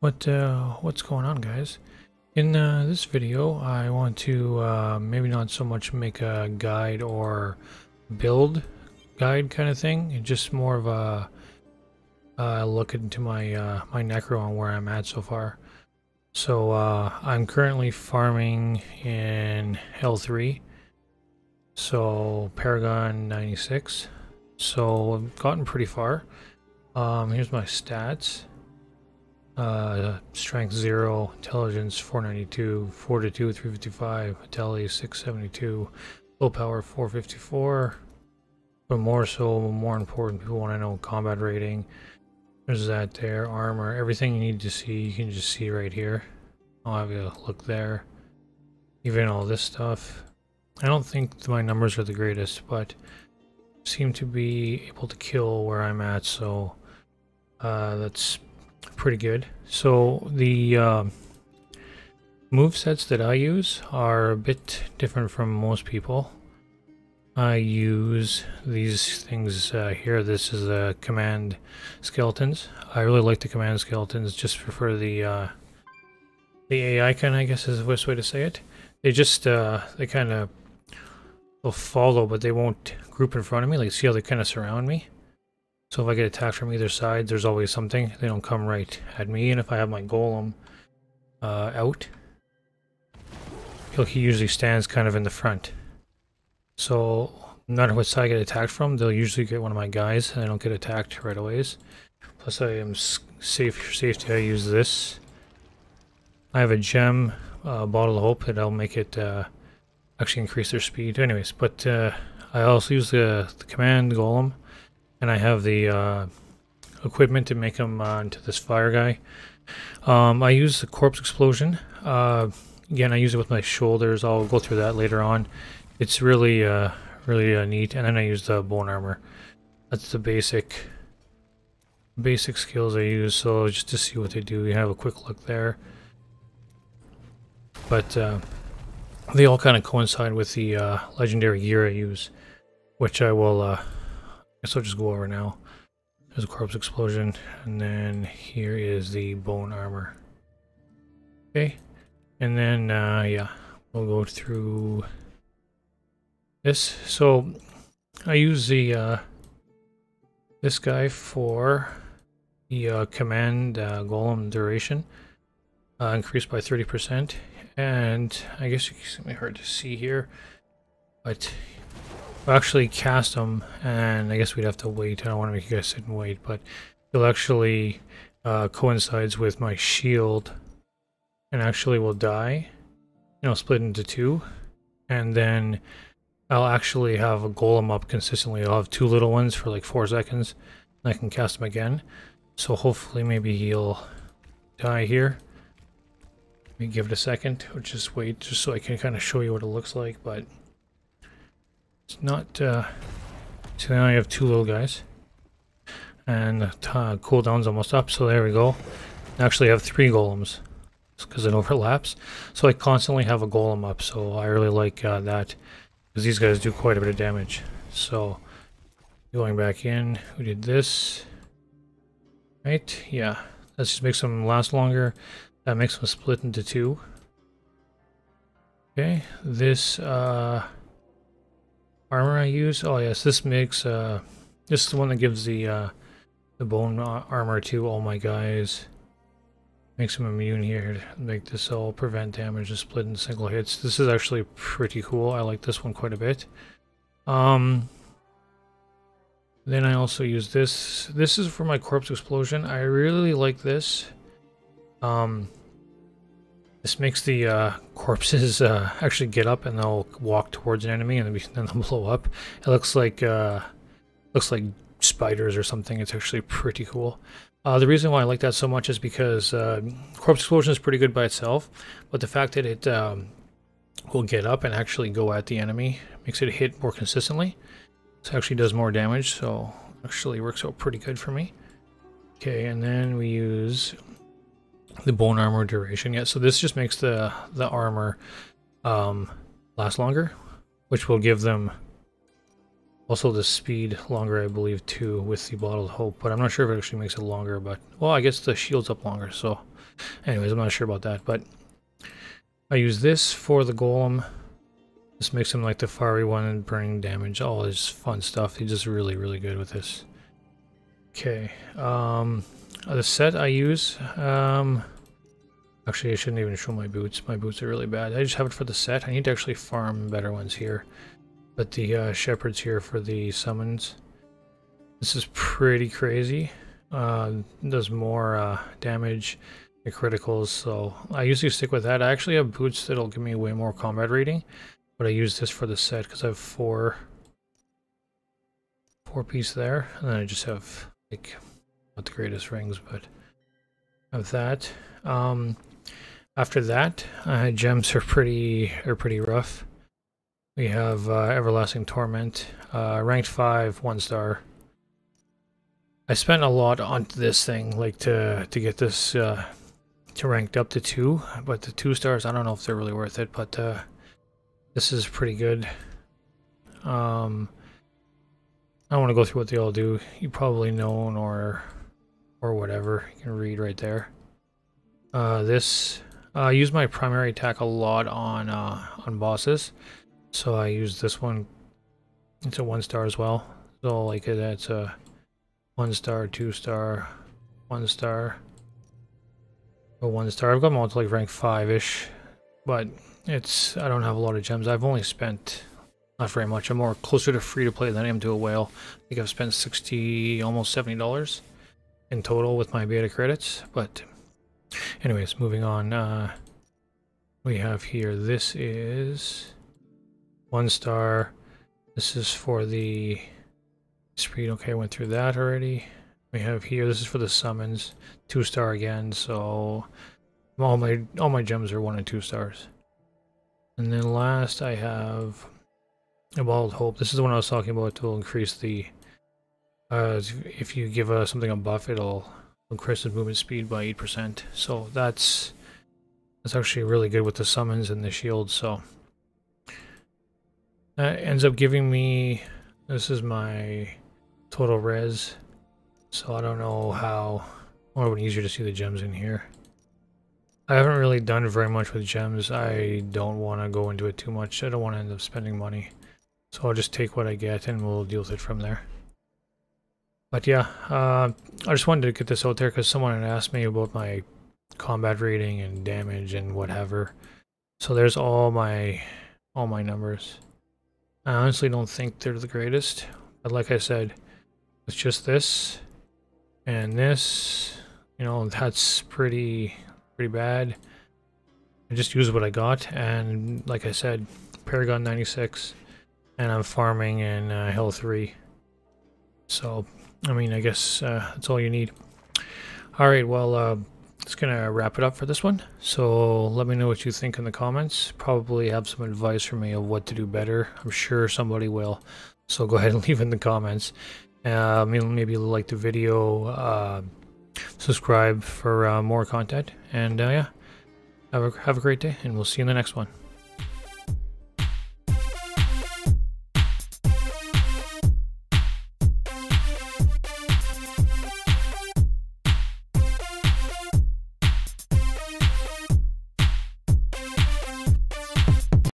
What uh, what's going on, guys? In uh, this video, I want to uh, maybe not so much make a guide or build guide kind of thing, just more of a uh, look into my uh, my necro and where I'm at so far. So uh, I'm currently farming in L3, so Paragon 96. So I've gotten pretty far. Um, here's my stats. Uh, strength 0, intelligence 492, fortitude 355, vitality 672, willpower 454. But more so, more important, people want to know combat rating. There's that there, armor, everything you need to see, you can just see right here. I'll have you look there. Even all this stuff. I don't think my numbers are the greatest, but seem to be able to kill where I'm at, so uh, that's pretty good. So the uh, move sets that I use are a bit different from most people. I use these things uh, here. This is the command skeletons. I really like the command skeletons just for, for the uh, the AI kind I guess is the best way to say it. They just, uh, they kind of will follow, but they won't group in front of me. Like, see how they kind of surround me? So if I get attacked from either side, there's always something. They don't come right at me. And if I have my golem uh, out, he usually stands kind of in the front. So no matter what side I get attacked from, they'll usually get one of my guys, and I don't get attacked right away. Plus, I am safe for safety. I use this. I have a gem uh, bottle of hope that I'll make it uh, actually increase their speed. Anyways, but uh, I also use the, the command golem and I have the uh, equipment to make them uh, into this fire guy. Um, I use the corpse explosion. Uh, again, I use it with my shoulders. I'll go through that later on. It's really, uh, really uh, neat. And then I use the bone armor. That's the basic, basic skills I use. So just to see what they do, you have a quick look there. But uh, they all kind of coincide with the legendary gear I use, which I will guess I'll just go over now. There's a corpse explosion, and then here is the bone armor. Okay, and then, uh, yeah, we'll go through this. So, I use the, uh, this guy for the uh, command uh, golem duration, uh, increased by 30%, and I guess it's hard to see here, but We'll actually cast them, and I guess we'd have to wait. I don't want to make you guys sit and wait, but it'll actually uh, coincides with my shield, and actually will die. You know, split into two, and then I'll actually have a golem up consistently. I'll have two little ones for like four seconds, and I can cast him again. So hopefully, maybe he'll die here. Let me give it a second, or just wait, just so I can kind of show you what it looks like, but. It's not, uh, so now I have two little guys. And the uh, cooldown's almost up, so there we go. I actually have three golems, because it overlaps. So I constantly have a golem up, so I really like uh, that. Because these guys do quite a bit of damage. So, going back in, we did this. Right, yeah. That just makes them last longer. That makes them split into two. Okay, this, uh armor I use? Oh yes, this makes uh this is the one that gives the uh the bone armor to all my guys. Makes them immune here make this all prevent damage and split in single hits. This is actually pretty cool. I like this one quite a bit. Um then I also use this. This is for my corpse explosion. I really like this. Um this makes the uh, corpses uh, actually get up and they'll walk towards an enemy and then they'll blow up. It looks like uh, looks like spiders or something. It's actually pretty cool. Uh, the reason why I like that so much is because uh, corpse explosion is pretty good by itself, but the fact that it um, will get up and actually go at the enemy makes it hit more consistently. It actually does more damage, so actually works out pretty good for me. Okay, and then we use the bone armor duration yet. So this just makes the the armor um, last longer, which will give them also the speed longer, I believe, too, with the bottled hope. But I'm not sure if it actually makes it longer. But well, I guess the shield's up longer, so Anyways, I'm not sure about that, but I use this for the golem. This makes him like the fiery one and burning damage, all his fun stuff. He's just really, really good with this. Okay, um, the set I use, um, actually I shouldn't even show my boots. My boots are really bad. I just have it for the set. I need to actually farm better ones here. But the uh, shepherd's here for the summons. This is pretty crazy. Uh, does more uh, damage the criticals, so I usually stick with that. I actually have boots that'll give me way more combat rating, but I use this for the set because I have four, four piece there, and then I just have like not the greatest rings, but have that. Um, after that, uh, gems are pretty are pretty rough. We have uh, Everlasting Torment, uh, ranked 5, 1 star. I spent a lot on this thing, like to to get this uh, to ranked up to 2, but the 2 stars, I don't know if they're really worth it, but uh, this is pretty good. Um, I don't want to go through what they all do. You probably know or or whatever. You can read right there. Uh, this uh, I use my primary attack a lot on uh, on bosses. So I use this one. It's a one star as well. So like that's a one star, two star, one star, a one star. I've got them all to like rank five ish, but it's I don't have a lot of gems. I've only spent not very much. I'm more closer to free to play than I am to a whale. I think I've spent sixty, almost seventy dollars in total with my beta credits. But anyways, moving on. Uh, we have here. This is one star. This is for the speed. Okay, I went through that already. We have here, this is for the summons. Two star again, so all my all my gems are one and two stars. And then last I have Bottled Hope. This is the one I was talking about to increase the uh, if you give uh, something a buff, it'll increase the movement speed by 8%. So that's that's actually really good with the summons and the shield. So that ends up giving me, this is my total res. So I don't know how, or would easier to see the gems in here. I haven't really done very much with gems. I don't want to go into it too much. I don't want to end up spending money. So I'll just take what I get and we'll deal with it from there. But yeah, uh, I just wanted to get this out there because someone had asked me about my combat rating and damage and whatever. So there's all my all my numbers. I honestly don't think they're the greatest. But like I said, it's just this and this. You know, that's pretty pretty bad. I just use what I got and like I said, Paragon 96 and I'm farming in uh, Hell 3. So, I mean, I guess uh, that's all you need. Alright, well, uh, it's gonna wrap it up for this one. So let me know what you think in the comments. Probably have some advice for me of what to do better. I'm sure somebody will. So go ahead and leave in the comments. Uh, maybe like the video, uh, subscribe for uh, more content, and uh, yeah, have a have a great day, and we'll see you in the next one.